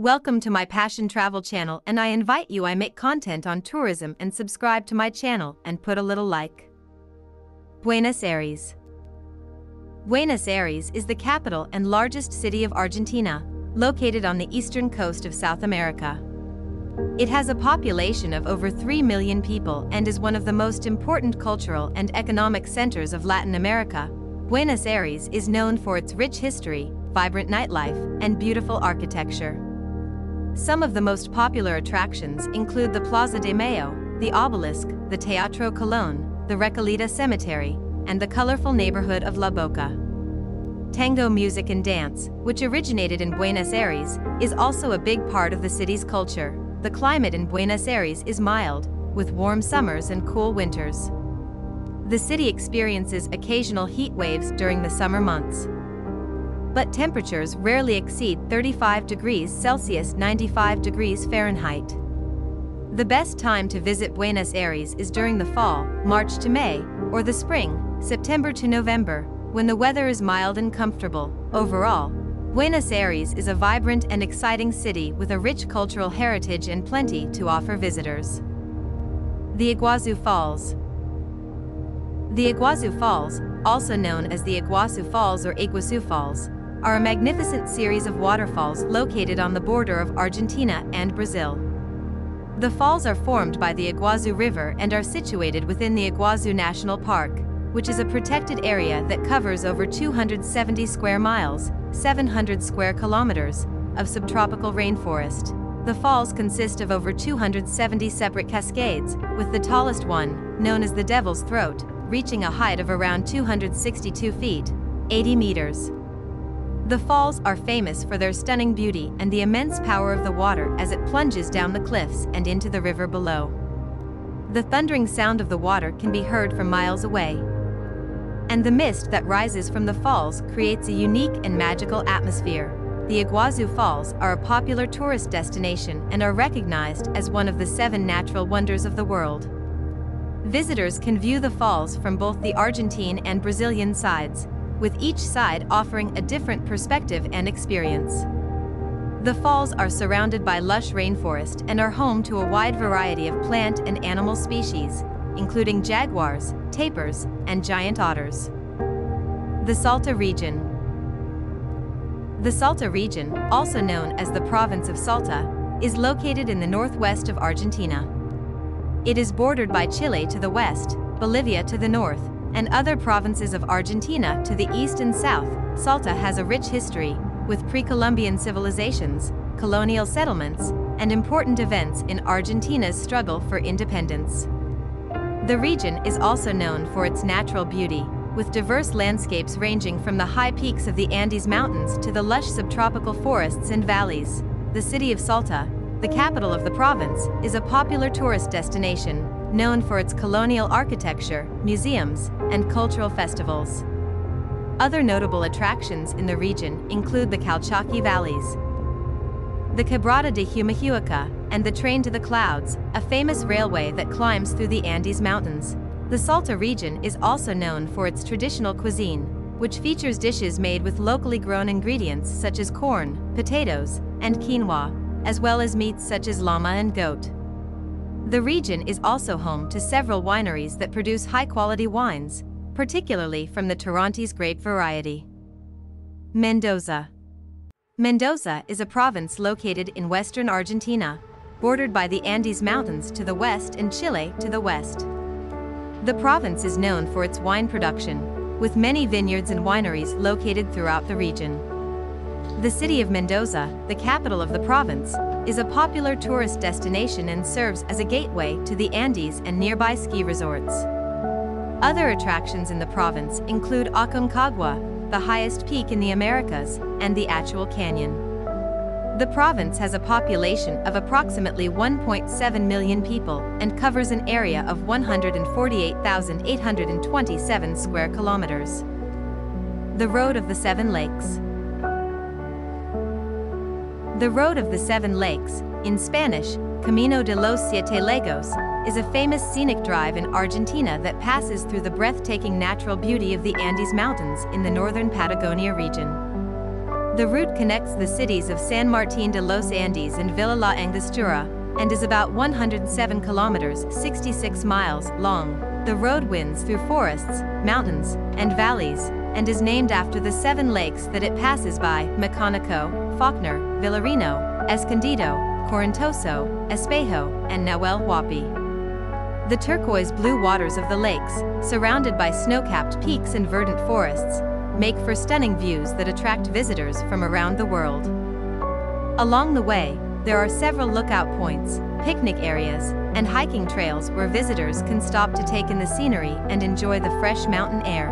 Welcome to my Passion Travel channel and I invite you I make content on tourism and subscribe to my channel and put a little like. Buenos Aires Buenos Aires is the capital and largest city of Argentina, located on the eastern coast of South America. It has a population of over 3 million people and is one of the most important cultural and economic centers of Latin America. Buenos Aires is known for its rich history, vibrant nightlife, and beautiful architecture. Some of the most popular attractions include the Plaza de Mayo, the Obelisk, the Teatro Colón, the Recoleta Cemetery, and the colorful neighborhood of La Boca. Tango music and dance, which originated in Buenos Aires, is also a big part of the city's culture. The climate in Buenos Aires is mild, with warm summers and cool winters. The city experiences occasional heat waves during the summer months but temperatures rarely exceed 35 degrees Celsius 95 degrees Fahrenheit. The best time to visit Buenos Aires is during the fall, March to May, or the spring, September to November, when the weather is mild and comfortable. Overall, Buenos Aires is a vibrant and exciting city with a rich cultural heritage and plenty to offer visitors. The Iguazu Falls The Iguazu Falls, also known as the Iguazu Falls or Iguazu Falls, are a magnificent series of waterfalls located on the border of Argentina and Brazil. The falls are formed by the Iguazu River and are situated within the Iguazu National Park, which is a protected area that covers over 270 square miles, 700 square kilometers, of subtropical rainforest. The falls consist of over 270 separate cascades, with the tallest one, known as the Devil's Throat, reaching a height of around 262 feet, 80 meters. The falls are famous for their stunning beauty and the immense power of the water as it plunges down the cliffs and into the river below. The thundering sound of the water can be heard from miles away. And the mist that rises from the falls creates a unique and magical atmosphere. The Iguazu Falls are a popular tourist destination and are recognized as one of the seven natural wonders of the world. Visitors can view the falls from both the Argentine and Brazilian sides, with each side offering a different perspective and experience. The falls are surrounded by lush rainforest and are home to a wide variety of plant and animal species, including jaguars, tapirs, and giant otters. The Salta region. The Salta region, also known as the province of Salta, is located in the northwest of Argentina. It is bordered by Chile to the west, Bolivia to the north, and other provinces of Argentina to the east and south, Salta has a rich history, with pre-Columbian civilizations, colonial settlements, and important events in Argentina's struggle for independence. The region is also known for its natural beauty, with diverse landscapes ranging from the high peaks of the Andes Mountains to the lush subtropical forests and valleys. The city of Salta, the capital of the province, is a popular tourist destination, known for its colonial architecture, museums, and cultural festivals. Other notable attractions in the region include the Calchaquí Valleys, the Quebrada de Humahuaca, and the Train to the Clouds, a famous railway that climbs through the Andes Mountains. The Salta region is also known for its traditional cuisine, which features dishes made with locally grown ingredients such as corn, potatoes, and quinoa, as well as meats such as llama and goat. The region is also home to several wineries that produce high-quality wines, particularly from the Torrontés grape variety. Mendoza Mendoza is a province located in western Argentina, bordered by the Andes Mountains to the west and Chile to the west. The province is known for its wine production, with many vineyards and wineries located throughout the region. The city of Mendoza, the capital of the province, is a popular tourist destination and serves as a gateway to the Andes and nearby ski resorts. Other attractions in the province include Aconcagua, the highest peak in the Americas, and the Atuel Canyon. The province has a population of approximately 1.7 million people and covers an area of 148,827 square kilometers. The Road of the Seven Lakes the Road of the Seven Lakes, in Spanish, Camino de los Siete Lagos, is a famous scenic drive in Argentina that passes through the breathtaking natural beauty of the Andes Mountains in the northern Patagonia region. The route connects the cities of San Martín de los Andes and Villa La Angostura, and is about 107 kilometers 66 miles long. The road winds through forests, mountains, and valleys, and is named after the seven lakes that it passes by, Machónico, Falkner, Villarino, Escondido, Correntoso, Espejo, and Nahuel Huapi. The turquoise blue waters of the lakes, surrounded by snow-capped peaks and verdant forests, make for stunning views that attract visitors from around the world. Along the way, there are several lookout points, picnic areas, and hiking trails where visitors can stop to take in the scenery and enjoy the fresh mountain air.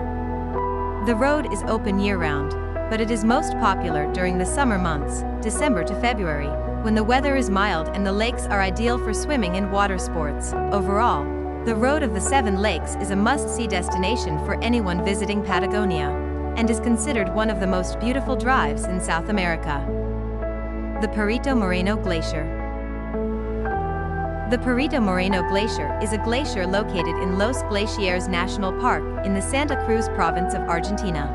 The road is open year-round, but it is most popular during the summer months, December to February, when the weather is mild and the lakes are ideal for swimming and water sports. Overall, the Road of the Seven Lakes is a must-see destination for anyone visiting Patagonia, and is considered one of the most beautiful drives in South America. The Perito Moreno Glacier the Perito Moreno Glacier is a glacier located in Los Glaciares National Park in the Santa Cruz province of Argentina.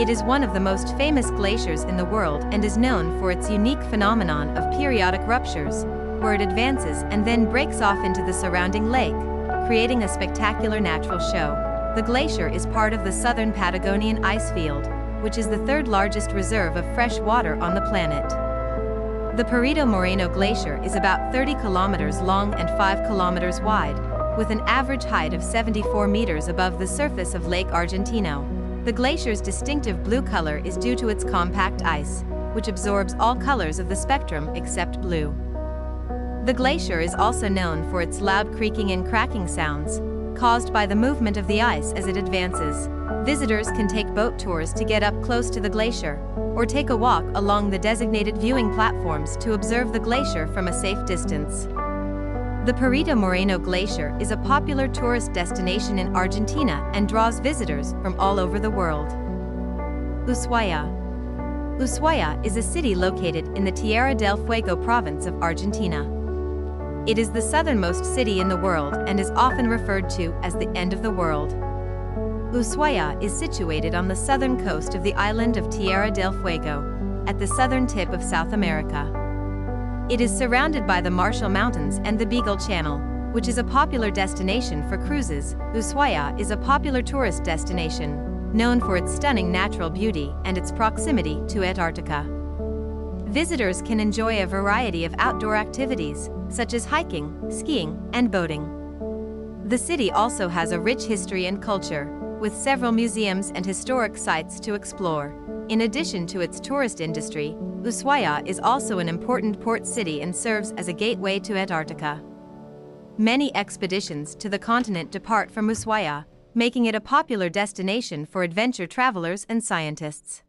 It is one of the most famous glaciers in the world and is known for its unique phenomenon of periodic ruptures, where it advances and then breaks off into the surrounding lake, creating a spectacular natural show. The glacier is part of the southern Patagonian ice field, which is the third largest reserve of fresh water on the planet. The Perito Moreno Glacier is about 30 kilometers long and 5 kilometers wide, with an average height of 74 meters above the surface of Lake Argentino. The glacier's distinctive blue color is due to its compact ice, which absorbs all colors of the spectrum except blue. The glacier is also known for its loud creaking and cracking sounds, caused by the movement of the ice as it advances. Visitors can take boat tours to get up close to the glacier, or take a walk along the designated viewing platforms to observe the glacier from a safe distance. The Perito Moreno Glacier is a popular tourist destination in Argentina and draws visitors from all over the world. Ushuaia Ushuaia is a city located in the Tierra del Fuego province of Argentina. It is the southernmost city in the world and is often referred to as the end of the world. Ushuaia is situated on the southern coast of the island of Tierra del Fuego, at the southern tip of South America. It is surrounded by the Martial Mountains and the Beagle Channel, which is a popular destination for cruises. Ushuaia is a popular tourist destination, known for its stunning natural beauty and its proximity to Antarctica. Visitors can enjoy a variety of outdoor activities, such as hiking, skiing, and boating. The city also has a rich history and culture, with several museums and historic sites to explore. In addition to its tourist industry, Ushuaia is also an important port city and serves as a gateway to Antarctica. Many expeditions to the continent depart from Ushuaia, making it a popular destination for adventure travelers and scientists.